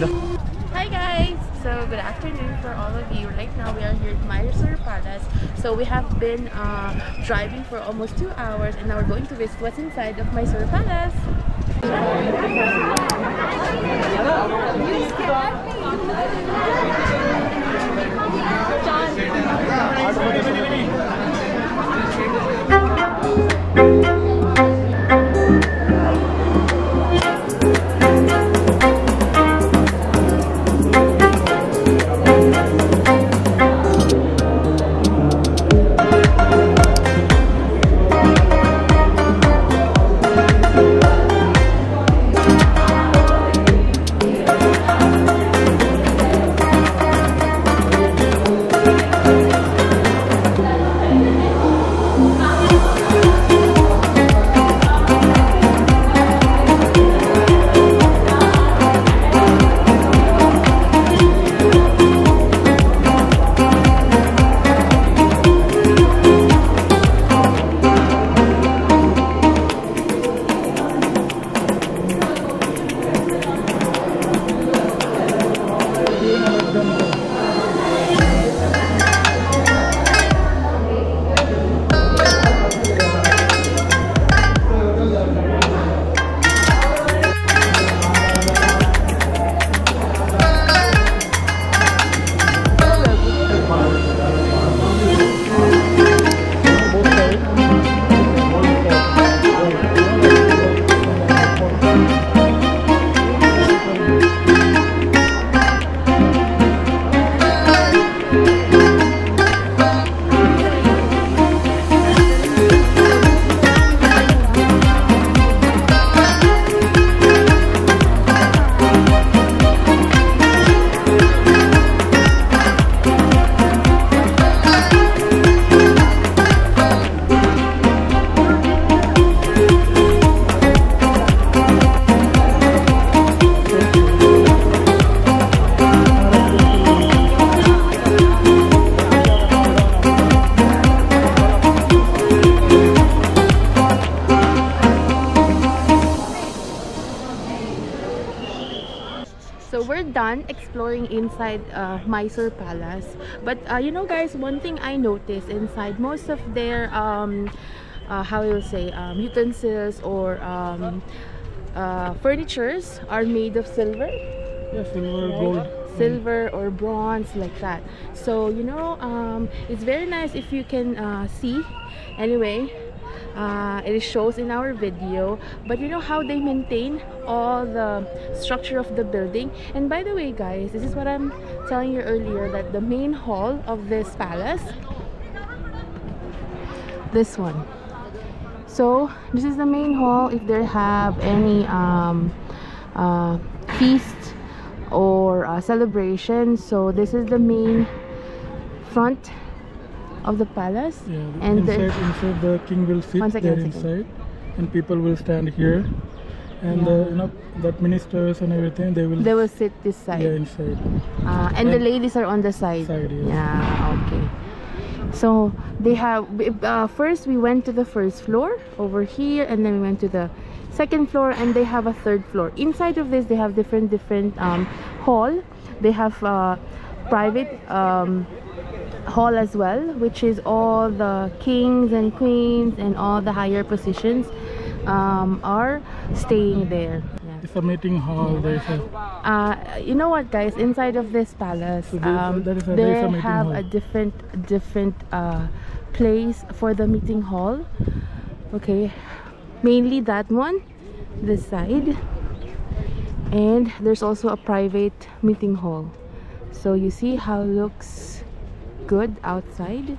Hi guys! So good afternoon for all of you. Right now we are here at Mysore Palace. So we have been uh, driving for almost two hours and now we're going to visit what's inside of Mysore Palace. Done exploring inside uh, Mysore Palace. But uh, you know guys, one thing I noticed inside most of their um, uh, how you say um, utensils or um, uh, furnitures are made of silver. Yeah, silver, right? gold. silver or bronze like that so you know um, it's very nice if you can uh, see anyway uh, it shows in our video. But you know how they maintain all the structure of the building? And by the way guys this is what I'm telling you earlier that the main hall of this palace this one. So this is the main hall if they have any um, uh, feast or uh, celebration. So this is the main front of the palace Yeah, and inside, the, inside the king will sit One second, there one inside, and people will stand here, and Yeah. uh, you know that ministers and everything they will they will sit this side. Yeah inside. uh, and the ladies are on the side, Side, yes. yeah okay. So they have uh, first we went to the first floor over here and then we went to the second floor and they have a third floor. Inside of this they have different different um, hall. They have uh, private um, hall as well which is all the kings and queens and all the higher positions um, are staying there yeah. It's a meeting hall. There's a Uh, you know what, guys? Inside of this palace, So um, there is a- they a have hall. a different, different uh, place for the meeting hall. Okay, mainly that one, this side, and there's also a private meeting hall. So you see how it looks good outside.